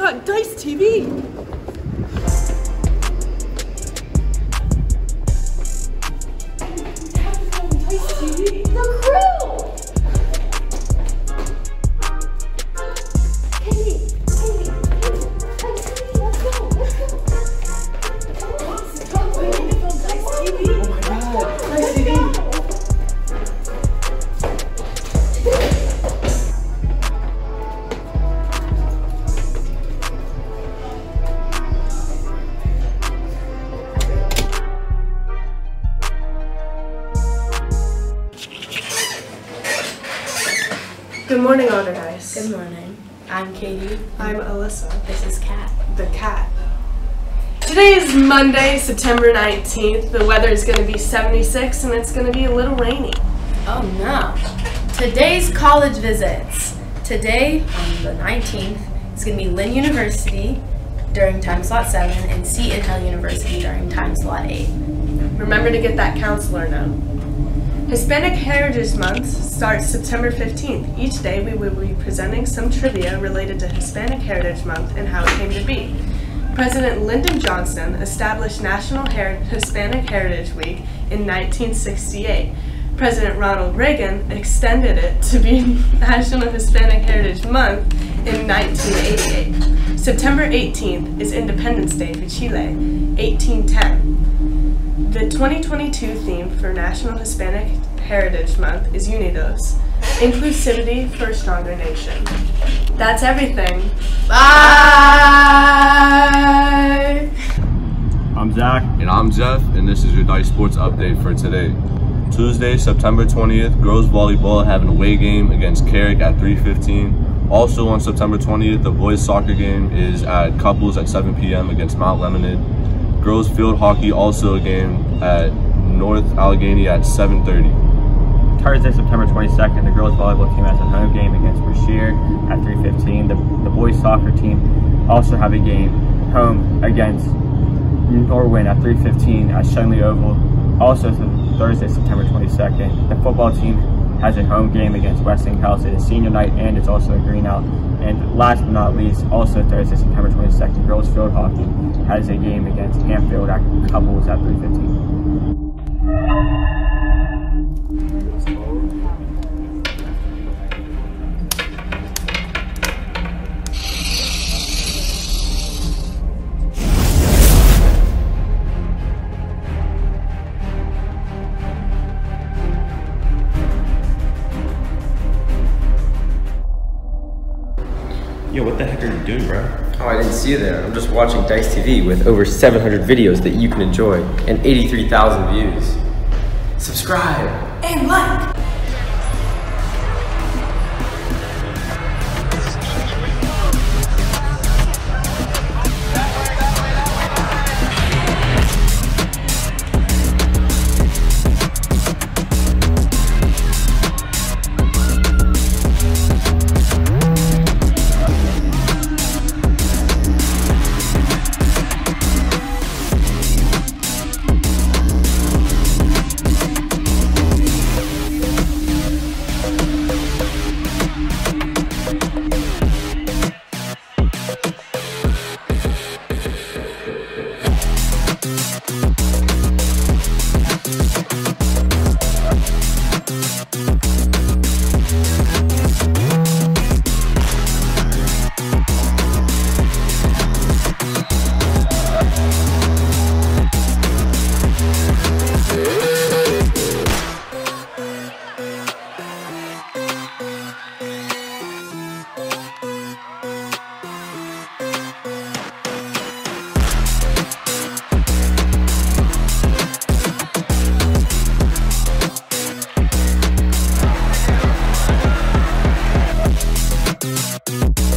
got Dice TV! Good morning, Otter Guys. Good morning. I'm Katie. I'm Alyssa, This is Kat. the cat. Today is Monday, September 19th. The weather is going to be 76 and it's going to be a little rainy. Oh no. Today's college visits. Today, on the 19th, it's going to be Lynn University during time slot 7 and Seton Hill University during time slot 8. Remember to get that counselor note. Hispanic Heritage Month starts September 15th. Each day we will be presenting some trivia related to Hispanic Heritage Month and how it came to be. President Lyndon Johnson established National Her- Hispanic Heritage Week in 1968. President Ronald Reagan extended it to be National Hispanic Heritage Month in 1988. September 18th is Independence Day for Chile, 1810. The 2022 theme for National Hispanic Heritage Month is Unidos, inclusivity for a stronger nation. That's everything. Bye! I'm Zach. And I'm Jeff, and this is your Dice Sports update for today. Tuesday, September 20th, girls volleyball have an away game against Carrick at 3:15. Also on September 20th, the boys soccer game is at Cupples at 7 p.m. against Mount Lebanon. Girls field hockey also a game at North Allegheny at 7:30. Thursday, September 22nd, the girls volleyball team has a home game against Brashear at 3:15. The, the boys soccer team also have a game home against Norwin at 3:15 at Schenley Oval. Also, Thursday, September 22nd, the football team has a home game against Westinghouse. It is senior night and it's also a green out. And last but not least, also Thursday, September 22nd, girls field hockey has a game against Hamfield at Cupples at 3:15. Yo, what the heck are you doing, bro? Oh, I didn't see you there. I'm just watching Dice TV with over 700 videos that you can enjoy and 83,000 views. Subscribe and like. You.